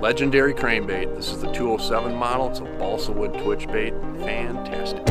legendary crane bait. This is the 207 model. It's a balsa wood twitch bait. Fantastic.